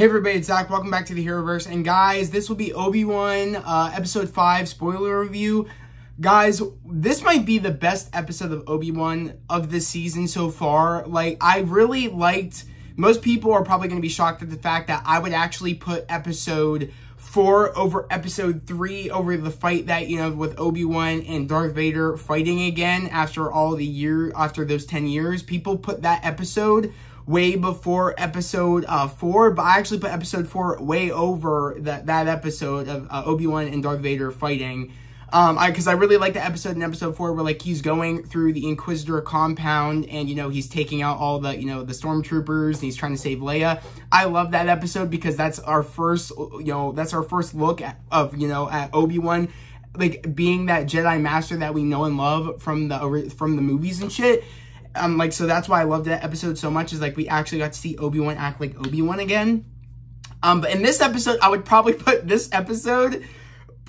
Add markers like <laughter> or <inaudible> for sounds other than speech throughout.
Hey everybody, it's Zach. Welcome back to the Heroverse. And guys, this will be Obi-Wan uh, Episode 5 spoiler review. Guys, this might be the best episode of Obi-Wan of this season so far. Like, I really liked... Most people are probably going to be shocked at the fact that I would actually put Episode 4 over Episode 3 over the fight that, you know, with Obi-Wan and Darth Vader fighting again after all the year, after those 10 years. People put that episode way before episode uh, four, but I actually put episode four way over that, that episode of uh, Obi-Wan and Darth Vader fighting. Um, I, cause I really like the episode in episode four where like he's going through the Inquisitor compound and, you know, he's taking out all the, you know, the stormtroopers and he's trying to save Leia. I love that episode because that's our first, you know, that's our first look at, of, you know, at Obi-Wan like being that Jedi master that we know and love from the, from the movies and shit um, like, so that's why I loved that episode so much is like we actually got to see Obi-Wan act like Obi-Wan again. Um, but in this episode, I would probably <laughs> put this episode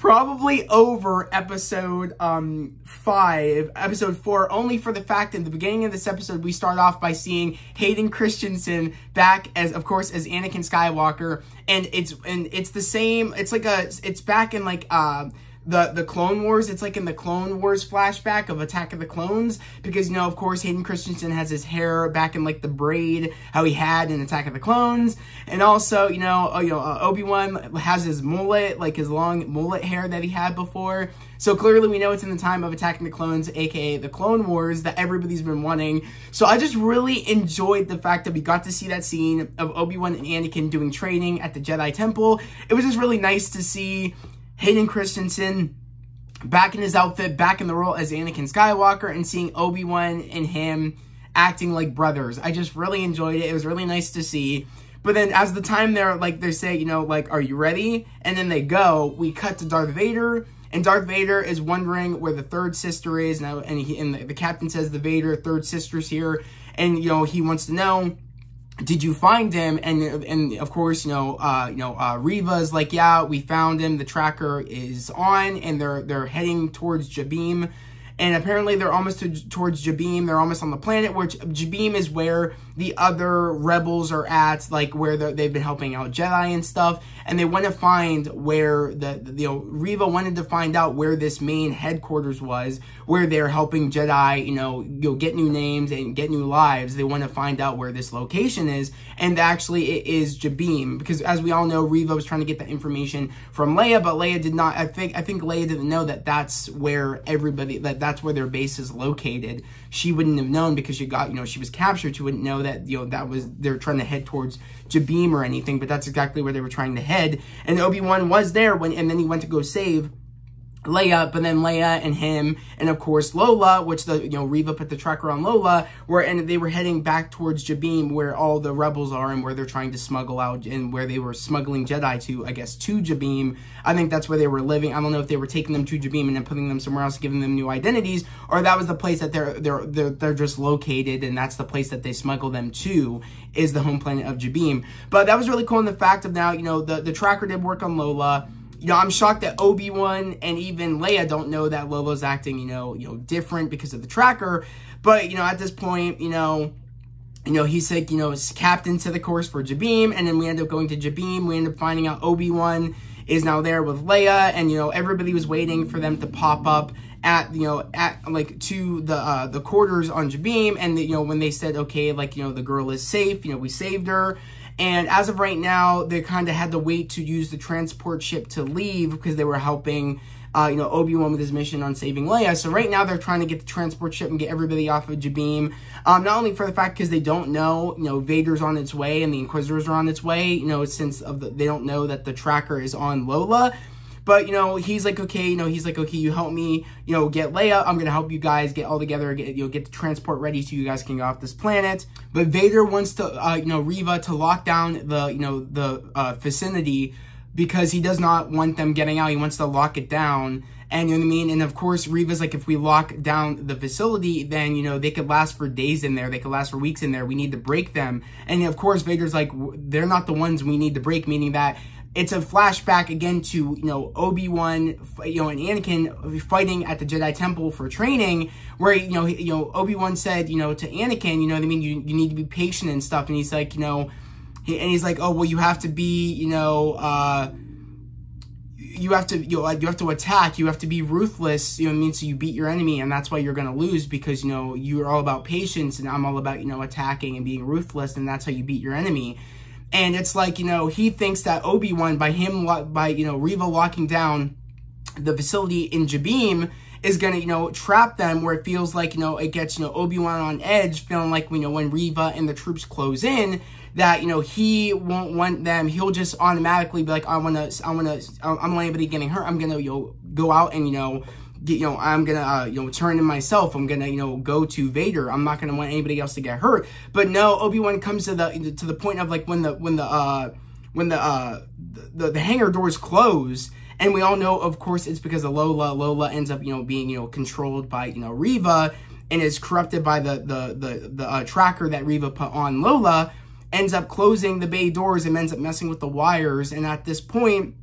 probably over episode um five episode four only for the fact in the beginning of this episode we start off by seeing hayden christensen back as of course as anakin skywalker and it's and it's the same it's like a it's back in like uh the the Clone Wars. It's like in the Clone Wars flashback of Attack of the Clones because you know, of course, Hayden Christensen has his hair back in like the braid how he had in Attack of the Clones, and also you know, uh, you know, uh, Obi Wan has his mullet, like his long mullet hair that he had before. So clearly, we know it's in the time of Attacking the Clones, aka the Clone Wars, that everybody's been wanting. So I just really enjoyed the fact that we got to see that scene of Obi Wan and Anakin doing training at the Jedi Temple. It was just really nice to see Hayden Christensen back in his outfit, back in the role as Anakin Skywalker, and seeing Obi-Wan and him acting like brothers. I just really enjoyed it. It was really nice to see. But then as the time they're like, they say, you know, like, are you ready? And then they go, we cut to Darth Vader. And Darth Vader is wondering where the third sister is. And, and, he, and the, the captain says the Vader third sister's here. And, you know, he wants to know did you find him? And and of course, you know, uh, you know, uh, Reva's like, yeah, we found him. The tracker is on, and they're they're heading towards Jabiim, And apparently they're almost to, towards Jabiim. They're almost on the planet, which Jabiim is where the other rebels are at, like where they've been helping out Jedi and stuff. And they want to find where the, the, you know, Reva wanted to find out where this main headquarters was, where they're helping Jedi, you know, you get new names and get new lives. They want to find out where this location is. And actually it is Jabiim because as we all know, Reva was trying to get that information from Leia, but Leia did not, I think, I think Leia didn't know that that's where everybody, that that's where their base is located. She wouldn't have known because she got, you know, she was captured. She wouldn't know that, you know, that was, they're trying to head towards Jabiim or anything, but that's exactly where they were trying to head. And Obi-Wan was there when, and then he went to go save Leia, but then Leia and him, and of course Lola, which the, you know, Reva put the tracker on Lola, where, and they were heading back towards Jabiim, where all the rebels are, and where they're trying to smuggle out, and where they were smuggling Jedi to, I guess, to Jabiim. I think that's where they were living. I don't know if they were taking them to Jabiim and then putting them somewhere else, giving them new identities, or that was the place that they're, they're, they're, they're just located, and that's the place that they smuggle them to, is the home planet of Jabiim. But that was really cool in the fact of now, you know, the, the tracker did work on Lola, you know, I'm shocked that Obi-Wan and even Leia don't know that Lola's acting, you know, you know, different because of the tracker. But, you know, at this point, you know, you know, he's like, you know, captain to the course for Jabiim, and then we end up going to Jabiim. We end up finding out Obi-Wan is now there with Leia, and, you know, everybody was waiting for them to pop up at, you know, at, like, to the, uh, the quarters on Jabiim, and, the, you know, when they said, okay, like, you know, the girl is safe, you know, we saved her, and as of right now, they kind of had to wait to use the transport ship to leave because they were helping, uh, you know, Obi-Wan with his mission on saving Leia. So right now they're trying to get the transport ship and get everybody off of Jabiim. Um, not only for the fact because they don't know, you know, Vader's on its way and the Inquisitors are on its way, you know, since of the, they don't know that the tracker is on Lola. But, you know, he's like, okay, you know, he's like, okay, you help me, you know, get Leia. I'm going to help you guys get all together, get, you know, get the transport ready so you guys can get off this planet. But Vader wants to, uh, you know, Reva to lock down the, you know, the uh, vicinity because he does not want them getting out. He wants to lock it down. And you know what I mean? And of course, Reva's like, if we lock down the facility, then, you know, they could last for days in there. They could last for weeks in there. We need to break them. And of course, Vader's like, they're not the ones we need to break, meaning that it's a flashback again to, you know, Obi-Wan, you know, and Anakin fighting at the Jedi Temple for training, where, you know, you know, Obi-Wan said, you know, to Anakin, you know what I mean, you, you need to be patient and stuff, and he's like, you know, and he's like, oh well, you have to be, you know, uh, you have to you know, you have to attack. You have to be ruthless. You know, it means so you beat your enemy, and that's why you're gonna lose because you know you're all about patience, and I'm all about you know attacking and being ruthless, and that's how you beat your enemy. And it's like you know he thinks that Obi Wan by him by you know Reva locking down the facility in Jabiim is gonna, you know, trap them where it feels like, you know, it gets, you know, Obi-Wan on edge, feeling like, you know, when Reva and the troops close in, that, you know, he won't want them, he'll just automatically be like, I wanna, I wanna, I don't want anybody getting hurt, I'm gonna, you know, go out and, you know, get, you know, I'm gonna, uh, you know, turn in myself, I'm gonna, you know, go to Vader, I'm not gonna want anybody else to get hurt, but no, Obi-Wan comes to the, to the point of, like, when the, when the, uh, when the, uh, the, the hangar doors close, and we all know, of course, it's because of Lola. Lola ends up, you know, being, you know, controlled by, you know, Reva and is corrupted by the, the, the, the uh, tracker that Reva put on Lola, ends up closing the bay doors and ends up messing with the wires. And at this point,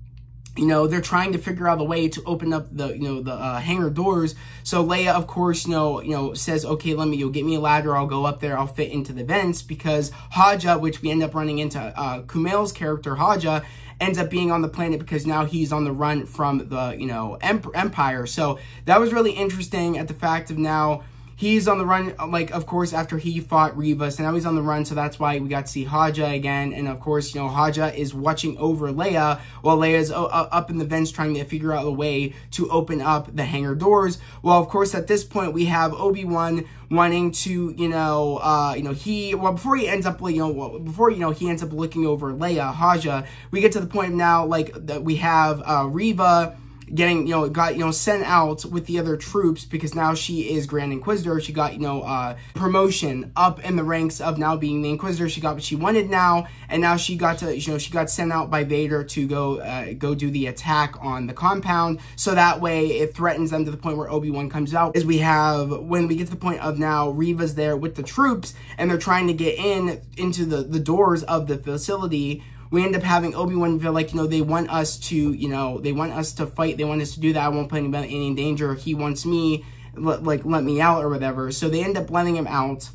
you know, they're trying to figure out a way to open up the, you know, the uh, hangar doors. So Leia, of course, you know, you know, says, okay, let me, you know, get me a ladder. I'll go up there. I'll fit into the vents because Haja, which we end up running into uh, Kumail's character, Haja, ends up being on the planet because now he's on the run from the, you know, Empire. So that was really interesting at the fact of now he's on the run, like, of course, after he fought Reva, so now he's on the run, so that's why we got to see Haja again, and of course, you know, Haja is watching over Leia, while Leia's up in the vents trying to figure out a way to open up the hangar doors, well, of course, at this point, we have Obi-Wan wanting to, you know, uh, you know, he, well, before he ends up, you know, before, you know, he ends up looking over Leia, Haja, we get to the point now, like, that we have, uh, Reva, getting, you know, got, you know, sent out with the other troops because now she is Grand Inquisitor. She got, you know, uh, promotion up in the ranks of now being the Inquisitor. She got what she wanted now, and now she got to, you know, she got sent out by Vader to go, uh, go do the attack on the compound. So that way it threatens them to the point where Obi-Wan comes out. Is we have, when we get to the point of now Reva's there with the troops and they're trying to get in into the, the doors of the facility we end up having Obi-Wan feel like, you know, they want us to, you know, they want us to fight. They want us to do that. I won't put anybody in danger. He wants me, like, let me out or whatever. So they end up letting him out.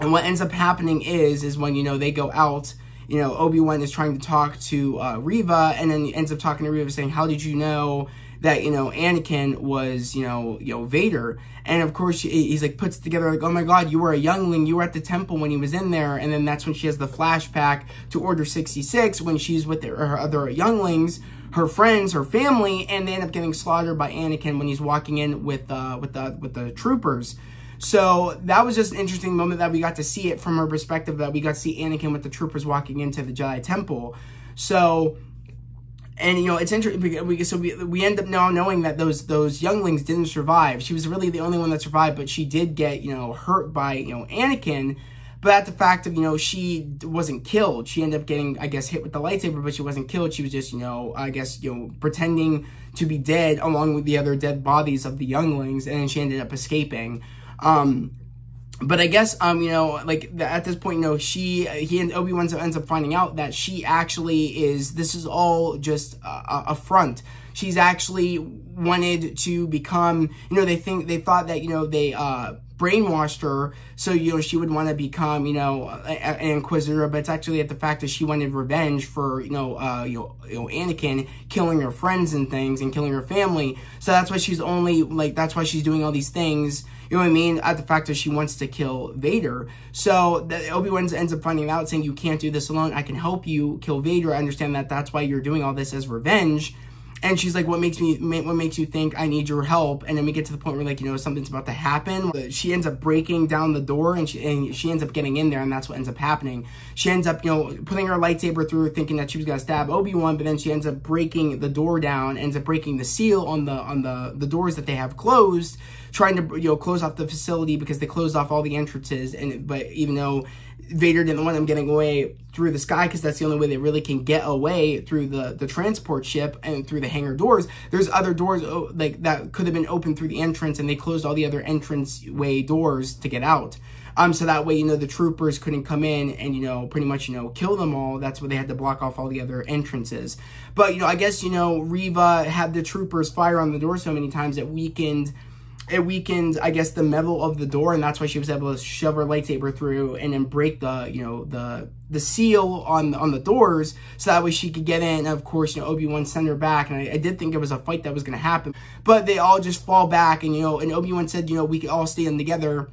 And what ends up happening is, is when, you know, they go out, you know, Obi-Wan is trying to talk to uh, Reva and then ends up talking to Reva saying, how did you know that you know Anakin was you know you know Vader, and of course he's like puts together like oh my God you were a youngling you were at the temple when he was in there, and then that's when she has the flashback to Order sixty six when she's with her other younglings her friends, her family, and they end up getting slaughtered by Anakin when he's walking in with uh, with the with the troopers. So that was just an interesting moment that we got to see it from her perspective. That we got to see Anakin with the troopers walking into the Jedi Temple. So and you know it's interesting we, so we, we end up now knowing that those those younglings didn't survive. She was really the only one that survived but she did get you know hurt by you know anakin. But at the fact of you know she wasn't killed. She ended up getting i guess hit with the lightsaber but she wasn't killed. She was just you know i guess you know pretending to be dead along with the other dead bodies of the younglings and she ended up escaping. Um but I guess um you know like at this point you know she he and Obi Wan ends up finding out that she actually is this is all just a, a front. She's actually wanted to become you know they think they thought that you know they uh brainwashed her so you know she would want to become you know an inquisitor but it's actually at the fact that she wanted revenge for you know uh you know, you know Anakin killing her friends and things and killing her family so that's why she's only like that's why she's doing all these things you know what I mean? At the fact that she wants to kill Vader. So Obi-Wan ends up finding out saying, you can't do this alone. I can help you kill Vader. I understand that that's why you're doing all this as revenge. And she's like, what makes me, what makes you think I need your help? And then we get to the point where like, you know, something's about to happen. She ends up breaking down the door and she, and she ends up getting in there and that's what ends up happening. She ends up, you know, putting her lightsaber through thinking that she was to stab Obi-Wan, but then she ends up breaking the door down, ends up breaking the seal on the, on the, the doors that they have closed trying to you know close off the facility because they closed off all the entrances and but even though Vader didn't want them getting away through the sky because that's the only way they really can get away through the the transport ship and through the hangar doors. There's other doors oh, like that could have been opened through the entrance, and they closed all the other entrance way doors to get out. Um, so that way, you know, the troopers couldn't come in and, you know, pretty much, you know, kill them all. That's why they had to block off all the other entrances. But, you know, I guess, you know, Reva had the troopers fire on the door so many times that weakened it weakened, I guess, the metal of the door, and that's why she was able to shove her lightsaber through and then break the, you know, the the seal on on the doors, so that way she could get in. And of course, you know, Obi Wan sent her back, and I, I, did think it was a fight that was going to happen, but they all just fall back, and you know, and Obi Wan said, you know, we could all stand together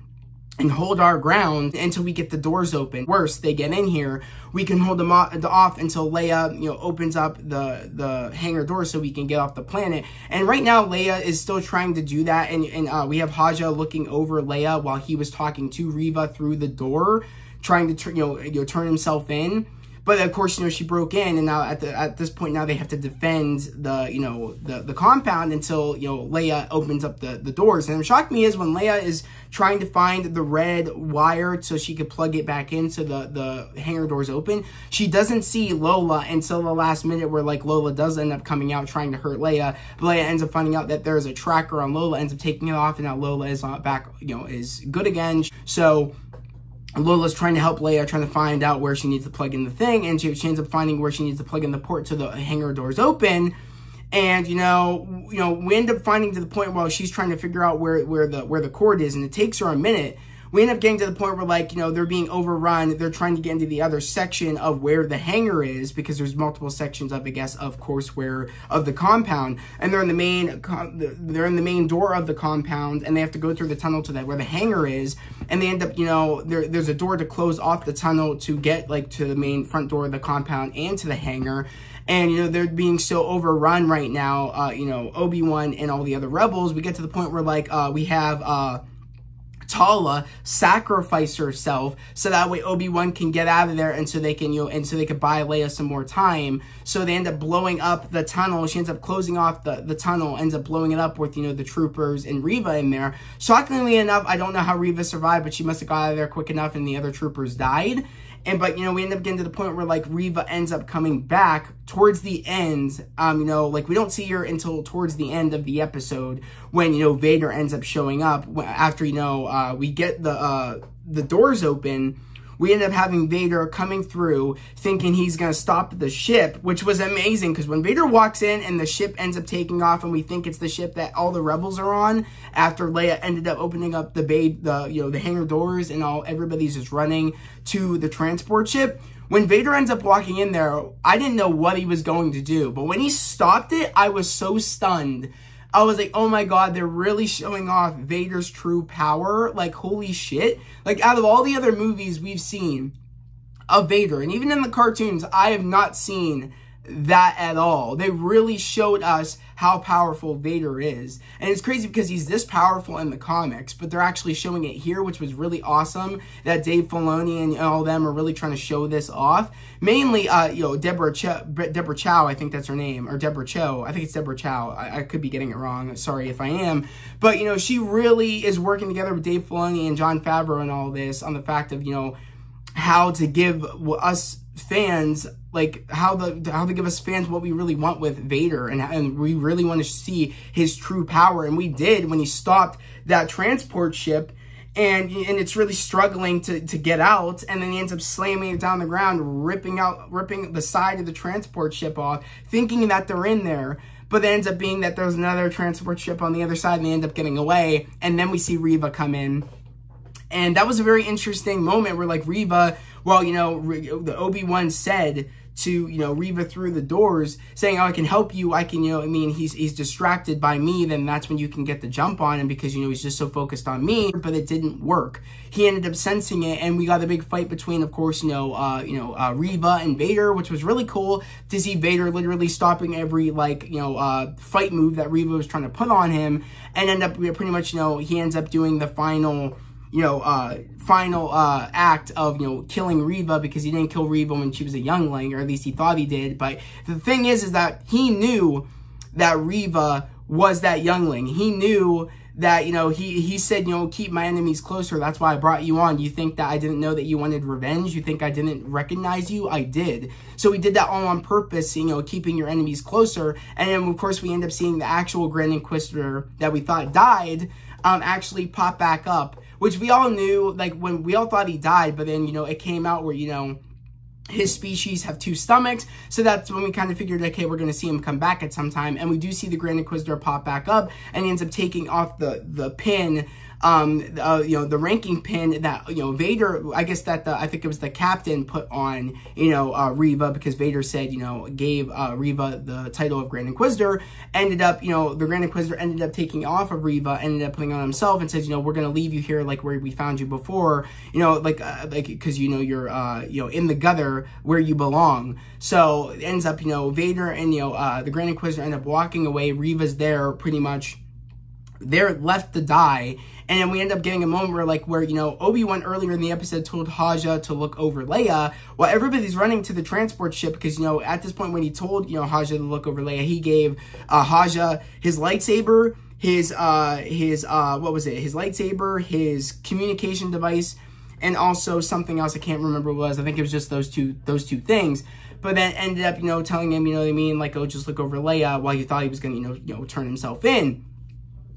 and hold our ground until we get the doors open. Worse, they get in here, we can hold them off until Leia, you know, opens up the the hangar door so we can get off the planet. And right now, Leia is still trying to do that, and and uh, we have Haja looking over Leia while he was talking to Reva through the door, trying to you know you know turn himself in. But of course, you know, she broke in, and now at the at this point, now they have to defend the you know the the compound until you know Leia opens up the the doors. And what shocked me is when Leia is trying to find the red wire so she could plug it back in so the the hangar doors open. She doesn't see Lola until the last minute, where like Lola does end up coming out trying to hurt Leia. But Leia ends up finding out that there's a tracker on Lola, ends up taking it off, and now Lola is uh, back, you know, is good again. So Lola's trying to help Leia, trying to find out where she needs to plug in the thing, and she, she ends up finding where she needs to plug in the port so the hangar doors open. And you know, you know, we end up finding to the point where she's trying to figure out where where the where the cord is, and it takes her a minute we end up getting to the point where like you know they're being overrun. They're trying to get into the other section of where the hangar is because there's multiple sections of i guess of course where of the compound. And they're in the main they're in the main door of the compound and they have to go through the tunnel to that where the hangar is. And they end up you know there, there's a door to close off the tunnel to get like to the main front door of the compound and to the hangar. And you know they're being so overrun right now uh you know obi-wan and all the other rebels. We get to the point where like uh we have uh Tala sacrifice herself so that way Obi-Wan can get out of there and so they can, you know, and so they could buy Leia some more time. So they end up blowing up the tunnel. She ends up closing off the, the tunnel, ends up blowing it up with, you know, the troopers and Reva in there. Shockingly enough, I don't know how Reva survived, but she must have got out of there quick enough and the other troopers died. And but you know, we end up getting to the point where like Reva ends up coming back towards the end. Um, you know, like we don't see her until towards the end of the episode when you know Vader ends up showing up after you know uh, we get the uh, the doors open we end up having Vader coming through thinking he's going to stop the ship, which was amazing because when Vader walks in and the ship ends up taking off and we think it's the ship that all the rebels are on after Leia ended up opening up the bay, the, you know, the hangar doors and all, everybody's just running to the transport ship. When Vader ends up walking in there, I didn't know what he was going to do, but when he stopped it, I was so stunned I was like, oh my god, they're really showing off Vader's true power. Like, holy shit. Like, out of all the other movies we've seen of Vader, and even in the cartoons, I have not seen that at all. They really showed us how powerful Vader is. And it's crazy because he's this powerful in the comics, but they're actually showing it here, which was really awesome that Dave Filoni and all them are really trying to show this off. Mainly, uh, you know, Deborah, Ch Deborah Chow, I think that's her name, or Deborah Cho. I think it's Deborah Chow. I, I could be getting it wrong. Sorry if I am. But, you know, she really is working together with Dave Filoni and Jon Favreau and all this on the fact of, you know, how to give us fans like how the how they give us fans what we really want with Vader and and we really want to see his true power and we did when he stopped that transport ship and and it's really struggling to to get out and then he ends up slamming it down the ground ripping out ripping the side of the transport ship off thinking that they're in there but it ends up being that there's another transport ship on the other side and they end up getting away and then we see Reva come in. And that was a very interesting moment where like Reva well, you know, the Obi-Wan said to, you know, Reva through the doors saying, oh, I can help you. I can, you know, I mean, he's, he's distracted by me. Then that's when you can get the jump on him because, you know, he's just so focused on me, but it didn't work. He ended up sensing it and we got the big fight between, of course, you know, uh, you know, uh, Reva and Vader, which was really cool to see Vader literally stopping every, like, you know, uh, fight move that Reva was trying to put on him and end up pretty much, you know, he ends up doing the final, you know, uh, final uh, act of, you know, killing Reva because he didn't kill Reva when she was a youngling, or at least he thought he did. But the thing is, is that he knew that Reva was that youngling. He knew that, you know, he, he said, you know, keep my enemies closer. That's why I brought you on. You think that I didn't know that you wanted revenge? You think I didn't recognize you? I did. So he did that all on purpose, you know, keeping your enemies closer. And then, of course, we end up seeing the actual Grand Inquisitor that we thought died um, actually pop back up which we all knew, like when we all thought he died, but then, you know, it came out where, you know, his species have two stomachs. So that's when we kind of figured, okay, we're going to see him come back at some time. And we do see the Grand Inquisitor pop back up and he ends up taking off the, the pin um, uh, you know, the ranking pin that, you know, Vader, I guess that the, I think it was the captain put on, you know, uh, Reva because Vader said, you know, gave uh, Reva the title of Grand Inquisitor, ended up, you know, the Grand Inquisitor ended up taking off of Reva, ended up putting on himself and says, you know, we're going to leave you here like where we found you before, you know, like, uh, like, cause you know, you're, uh, you know, in the gutter where you belong. So it ends up, you know, Vader and, you know, uh, the Grand Inquisitor end up walking away. Reva's there pretty much they're left to die. And then we end up getting a moment where, like, where, you know, Obi-Wan earlier in the episode told Haja to look over Leia while everybody's running to the transport ship because, you know, at this point when he told, you know, Haja to look over Leia, he gave uh, Haja his lightsaber, his, uh, his, uh, what was it? His lightsaber, his communication device, and also something else I can't remember what was. I think it was just those two, those two things but then ended up, you know, telling him, you know what I mean, like, oh, just look over Leia while he thought he was going to, you know, you know, turn himself in.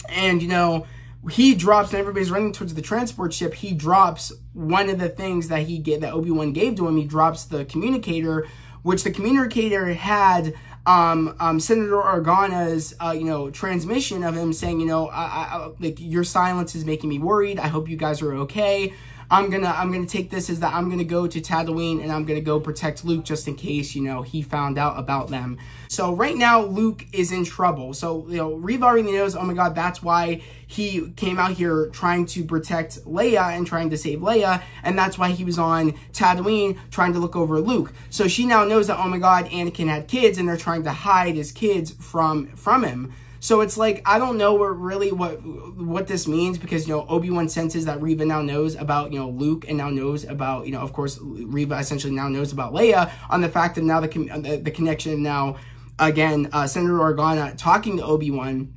And, you know, he drops and everybody's running towards the transport ship. He drops one of the things that he get that Obi-Wan gave to him. He drops the communicator, which the communicator had um, um, Senator Organa's, uh, you know, transmission of him saying, you know, I, I, like your silence is making me worried. I hope you guys are okay. I'm gonna I'm gonna take this as that I'm gonna go to Tatooine and I'm gonna go protect Luke just in case you know he found out about them. So right now Luke is in trouble. So you know Reva already knows. Oh my God, that's why he came out here trying to protect Leia and trying to save Leia, and that's why he was on Tatooine trying to look over Luke. So she now knows that oh my God, Anakin had kids and they're trying to hide his kids from from him. So it's like I don't know what really what what this means because you know Obi Wan senses that Reva now knows about you know Luke and now knows about you know of course Reva essentially now knows about Leia on the fact that now the the, the connection now again uh, Senator Organa talking to Obi Wan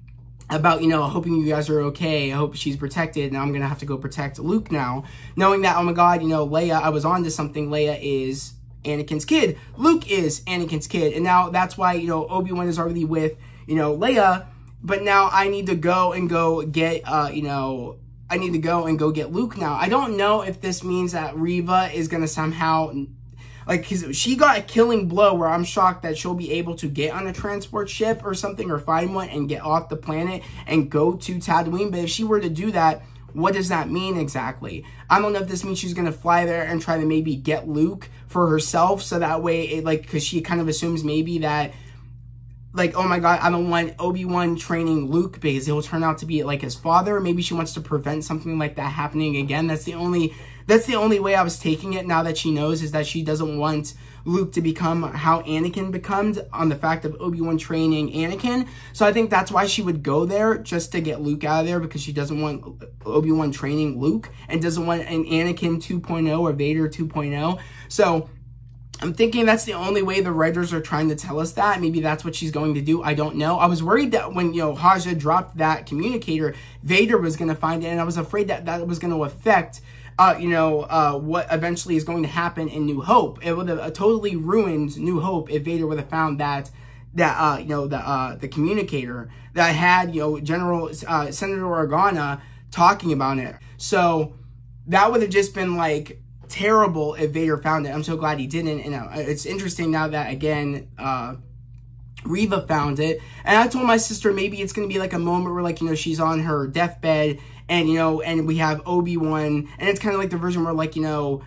about, you know, hoping you guys are okay. I hope she's protected. Now I'm going to have to go protect Luke now. Knowing that, oh my God, you know, Leia, I was on to something. Leia is Anakin's kid. Luke is Anakin's kid. And now that's why, you know, Obi-Wan is already with, you know, Leia but now I need to go and go get, uh, you know, I need to go and go get Luke now. I don't know if this means that Reva is going to somehow, like, she got a killing blow where I'm shocked that she'll be able to get on a transport ship or something or find one and get off the planet and go to Tatooine. But if she were to do that, what does that mean exactly? I don't know if this means she's going to fly there and try to maybe get Luke for herself. So that way, it, like, because she kind of assumes maybe that like, oh my god, I don't want Obi-Wan training Luke because he'll turn out to be like his father. Maybe she wants to prevent something like that happening again. That's the only that's the only way I was taking it now that she knows is that she doesn't want Luke to become how Anakin becomes on the fact of Obi-Wan training Anakin. So I think that's why she would go there just to get Luke out of there because she doesn't want Obi-Wan training Luke and doesn't want an Anakin 2.0 or Vader 2.0. So I'm thinking that's the only way the writers are trying to tell us that. Maybe that's what she's going to do. I don't know. I was worried that when, you know, Haja dropped that communicator, Vader was going to find it. And I was afraid that that was going to affect, uh, you know, uh, what eventually is going to happen in New Hope. It would have uh, totally ruined New Hope if Vader would have found that, that, uh, you know, the, uh, the communicator that had, you know, General, uh, Senator Organa talking about it. So that would have just been like, terrible if Vader found it. I'm so glad he didn't. And uh, it's interesting now that, again, uh, Reva found it. And I told my sister maybe it's going to be like a moment where, like, you know, she's on her deathbed and, you know, and we have Obi-Wan. And it's kind of like the version where, like, you know,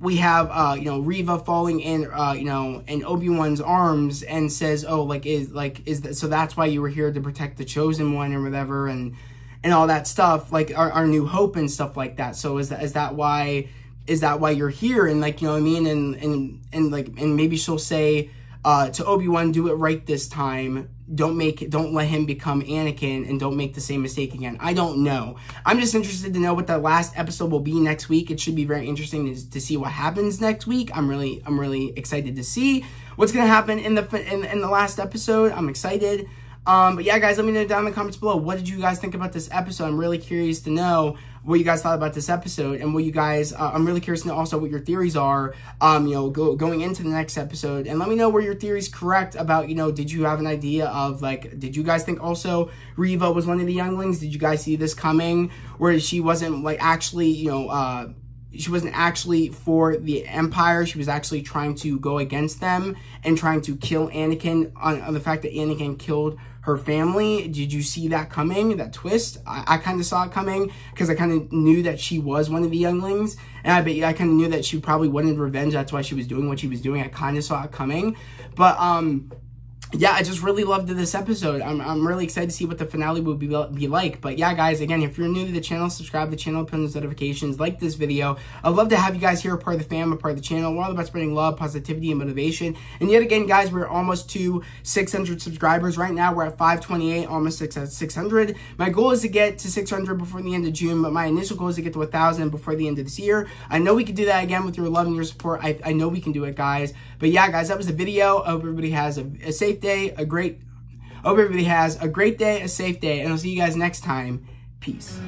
we have, uh, you know, Reva falling in, uh, you know, in Obi-Wan's arms and says, oh, like, is, like, is that, so that's why you were here to protect the Chosen One or whatever and, and all that stuff, like, our, our new hope and stuff like that. So is that, is that why is that why you're here? And like, you know what I mean? And, and, and like, and maybe she'll say, uh, to Obi-Wan, do it right this time. Don't make don't let him become Anakin and don't make the same mistake again. I don't know. I'm just interested to know what the last episode will be next week. It should be very interesting to, to see what happens next week. I'm really, I'm really excited to see what's going to happen in the, in, in the last episode. I'm excited. Um, but yeah, guys, let me know down in the comments below. What did you guys think about this episode? I'm really curious to know what you guys thought about this episode and what you guys, uh, I'm really curious to know also what your theories are, um, you know, go, going into the next episode. And let me know where your theories correct about, you know, did you have an idea of like, did you guys think also Reva was one of the younglings? Did you guys see this coming where she wasn't like actually, you know, uh, she wasn't actually for the Empire. She was actually trying to go against them and trying to kill Anakin on, on the fact that Anakin killed her family. Did you see that coming, that twist? I, I kind of saw it coming because I kind of knew that she was one of the younglings. And I bet you I kind of knew that she probably wanted revenge. That's why she was doing what she was doing. I kind of saw it coming. But, um, yeah, I just really loved this episode. I'm, I'm really excited to see what the finale will be, be like. But yeah, guys, again, if you're new to the channel, subscribe to the channel, turn those notifications, like this video. I'd love to have you guys here, a part of the fam, a part of the channel. We're all about spreading love, positivity, and motivation. And yet again, guys, we're almost to 600 subscribers. Right now, we're at 528, almost 600. Uh, my goal is to get to 600 before the end of June, but my initial goal is to get to 1,000 before the end of this year. I know we can do that again with your love and your support. I, I know we can do it, guys. But yeah, guys, that was the video. I hope everybody has a, a safe day, a great, hope everybody has a great day, a safe day, and I'll see you guys next time. Peace.